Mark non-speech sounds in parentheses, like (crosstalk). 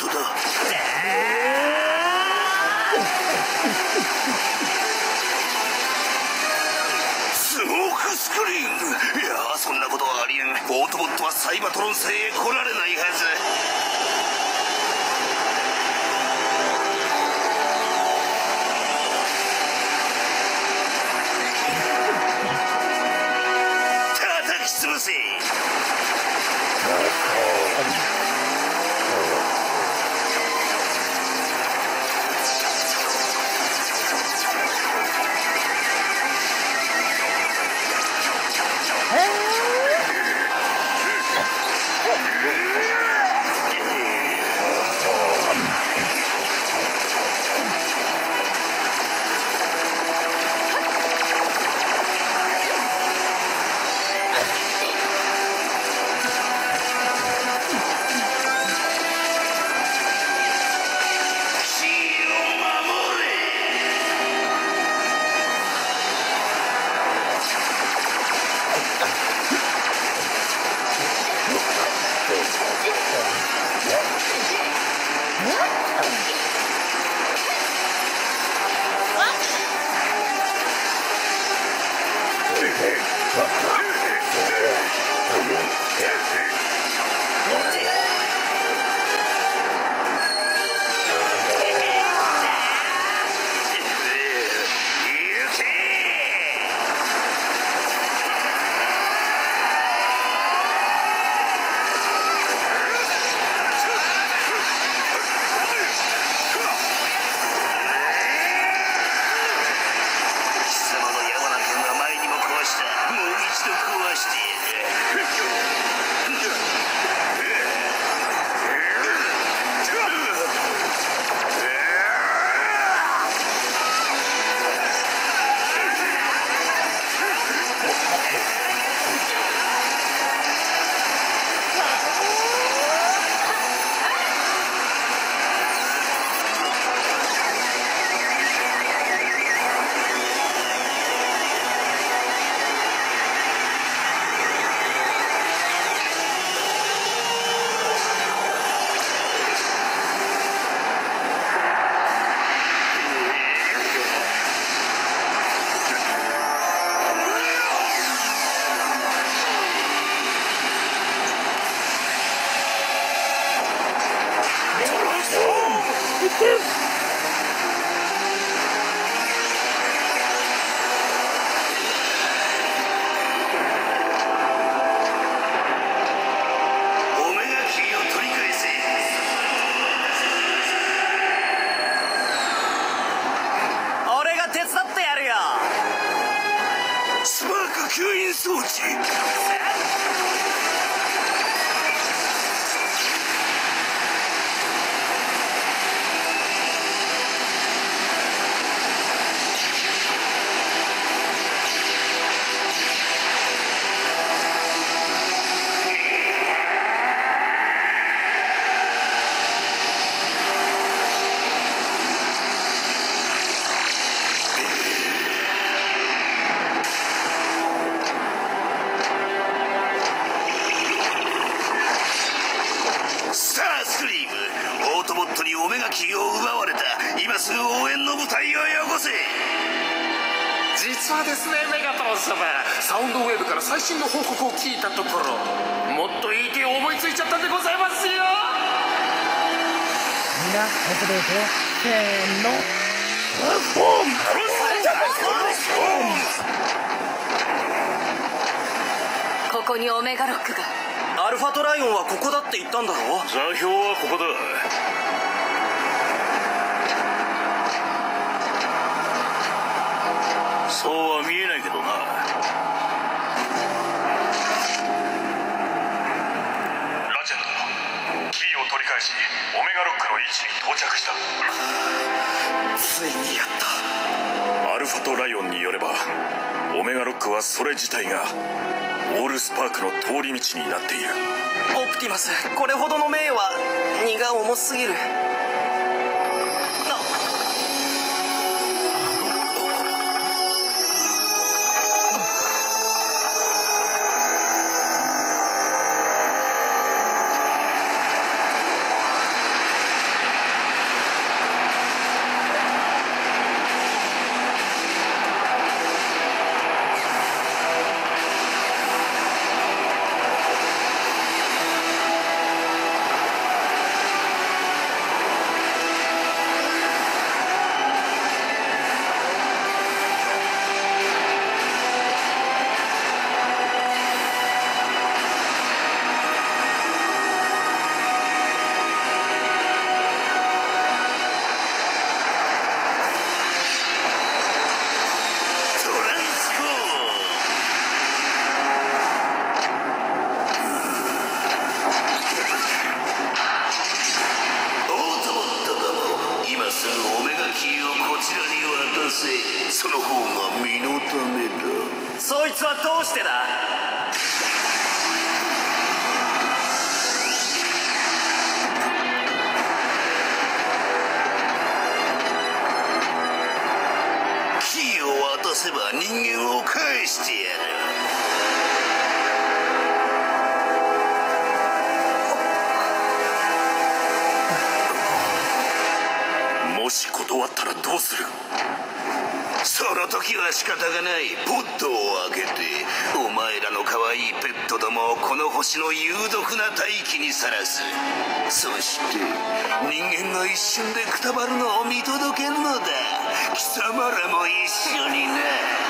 スモークスクリーン。いやそんなことはありえん。オートボットはサイバトロン星へ来られないはず。したオ (laughs) 実はですねメガトロン様。サウンドウェーブから最新の報告を聞いたところもっといい手を思いついちゃったんでございますよ。みんな僕でいくよせーの。ここにオメガロックがアルファトライオン。はここだって言ったんだろ座標はここだ位置に到着した。ついにやった。アルファとライオンによればオメガロックはそれ自体がオールスパークの通り道になっている。オプティマスこれほどの名誉は荷が重すぎるせその方が身のためだ。そいつはどうしてだ？キーを渡せば人間を返してやる。もし断ったらどうする？その時は仕方がない。ポットを開けてお前らの可愛いペットどもをこの星の有毒な大気にさらす。そして人間が一瞬でくたばるのを見届けるのだ。貴様らも一緒にな。